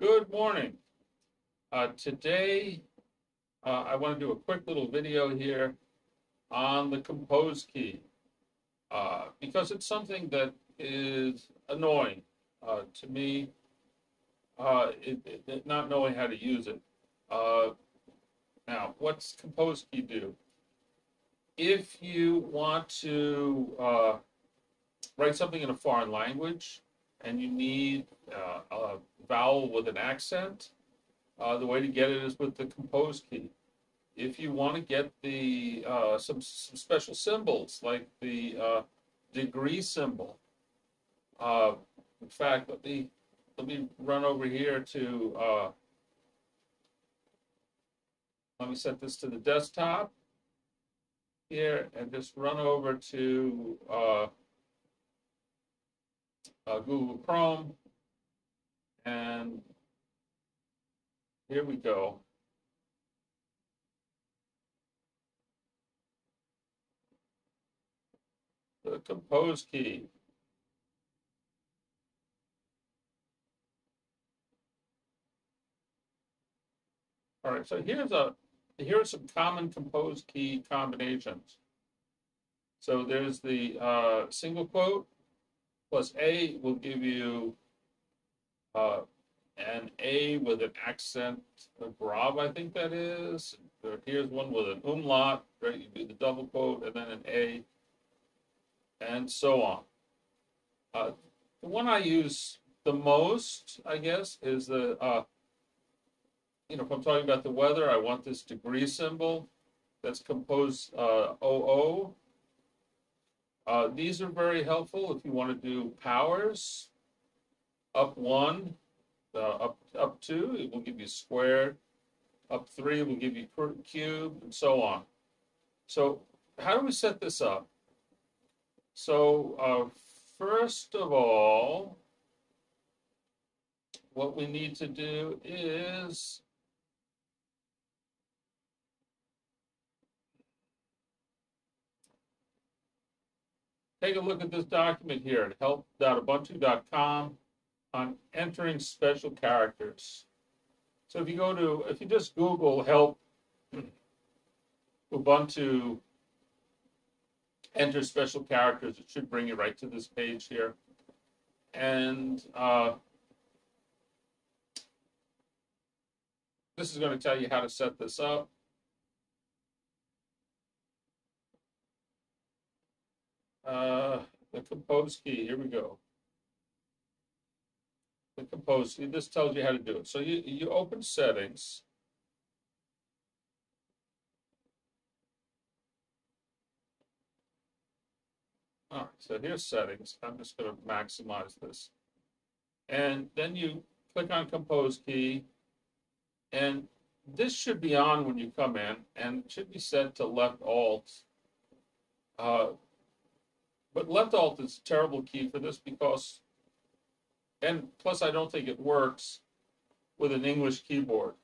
Good morning. Uh, today, uh, I want to do a quick little video here on the compose key uh, because it's something that is annoying uh, to me, uh, it, it, not knowing how to use it. Uh, now, what's compose key do? If you want to write something in a foreign language and you need a vowel with an accent, uh, the way to get it is with the compose key. If you want to get the uh, some, some special symbols like the uh, degree symbol, uh, in fact, let me let me run over here to uh, let me set this to the desktop here and just run over to uh, Google Chrome and here we go. The compose key. All right, so here's a here are some common compose key combinations. So there's the uh, single quote plus A will give you uh, an A with an accent grave, I think that is. Here's one with an umlaut, right? You do the double quote and then an A, and so on. Uh, the one I use the most, I guess, is the, uh, you know, if I'm talking about the weather, I want this degree symbol that's composed uh, OO. Uh, these are very helpful if you want to do powers up one, uh, up up two, it will give you square. Up three will give you cube, and so on. So how do we set this up? So uh, first of all, what we need to do is take a look at this document here at help.ubuntu.com on entering special characters. So if you go to, if you just Google help Ubuntu enter special characters, it should bring you right to this page here. And uh, this is going to tell you how to set this up. Uh, the compose key, here we go this tells you how to do it. So you, you open settings. All right, so here's settings. I'm just going to maximize this. And then you click on compose key. And this should be on when you come in and it should be set to left alt. Uh, but left alt is a terrible key for this because and plus I don't think it works with an English keyboard.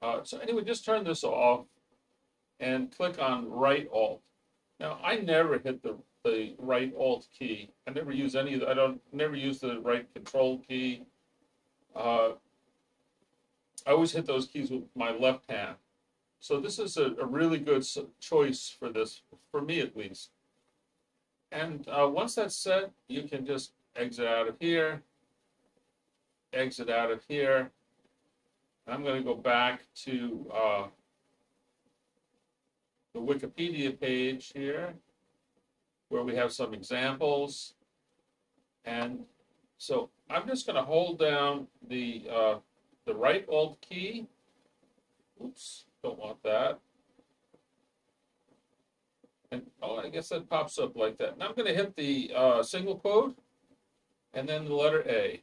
Uh, so anyway, just turn this off and click on right alt. Now I never hit the, the right alt key. I never use any of the, I don't never use the right control key. Uh, I always hit those keys with my left hand. So this is a, a really good choice for this, for me at least. And uh, once that's set, you can just exit out of here exit out of here. I'm going to go back to uh, the Wikipedia page here, where we have some examples. And so I'm just going to hold down the, uh, the right Alt key. Oops, don't want that. And oh, I guess that pops up like that. And I'm going to hit the uh, single quote and then the letter A.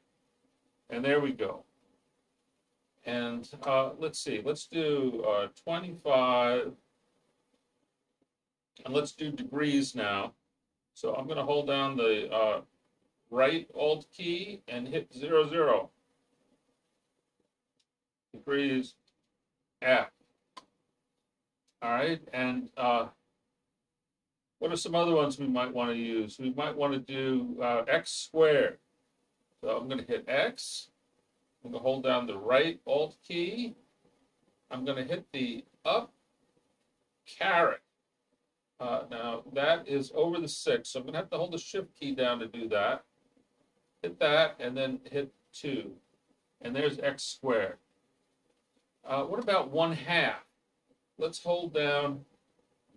And there we go. And uh, let's see, let's do uh, 25. And let's do degrees now. So I'm going to hold down the uh, right Alt key and hit 00. zero. Degrees F. All right, and uh, what are some other ones we might want to use? We might want to do uh, x squared. So I'm going to hit X, I'm gonna hold down the right Alt key. I'm gonna hit the up caret. Uh, now that is over the six, so I'm gonna have to hold the shift key down to do that. Hit that and then hit two. And there's x squared. Uh, what about one half? Let's hold down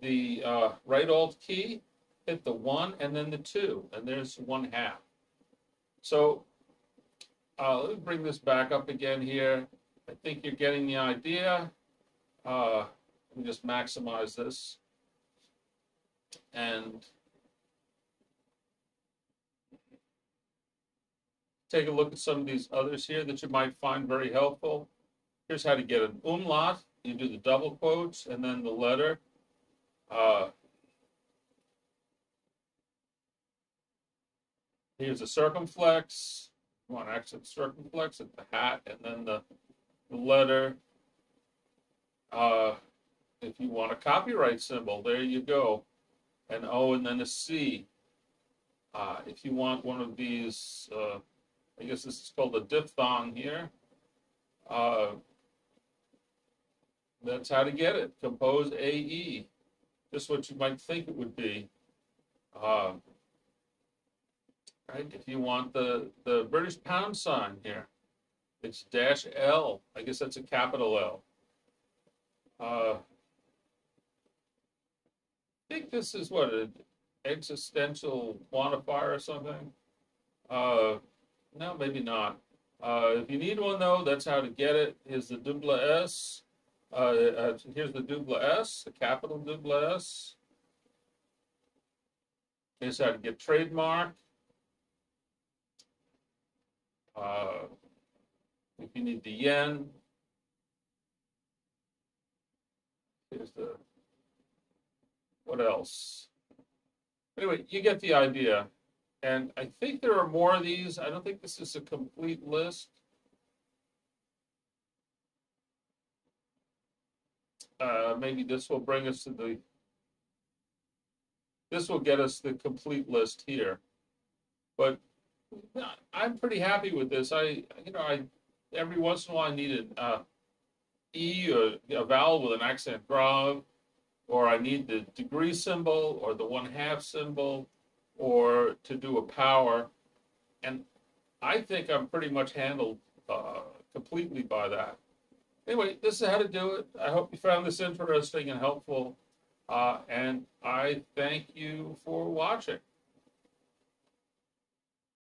the uh, right alt key, hit the one and then the two, and there's one half. So uh, let me bring this back up again here. I think you're getting the idea. Uh, let me just maximize this. And take a look at some of these others here that you might find very helpful. Here's how to get an umlaut. You do the double quotes and then the letter. Uh, here's a circumflex. To exit circumflex at the hat and then the, the letter. Uh, if you want a copyright symbol, there you go. An O and then a C. Uh, if you want one of these, uh, I guess this is called a diphthong here. Uh, that's how to get it. Compose AE. Just what you might think it would be. Right? If you want the, the British pound sign here, it's dash L. I guess that's a capital L. Uh, I think this is what an existential quantifier or something. Uh, no, maybe not. Uh, if you need one though, that's how to get it. Is the double S. Uh, uh, here's the double S, the capital double S. Here's how to get trademark. Uh, if you need the yen, here's the, what else? Anyway, you get the idea. And I think there are more of these. I don't think this is a complete list. Uh, maybe this will bring us to the, this will get us the complete list here. But I'm pretty happy with this. I, you know, I, every once in a while I need an uh, E or a vowel with an accent grave, or I need the degree symbol or the one half symbol, or to do a power. And I think I'm pretty much handled uh, completely by that. Anyway, this is how to do it. I hope you found this interesting and helpful. Uh, and I thank you for watching.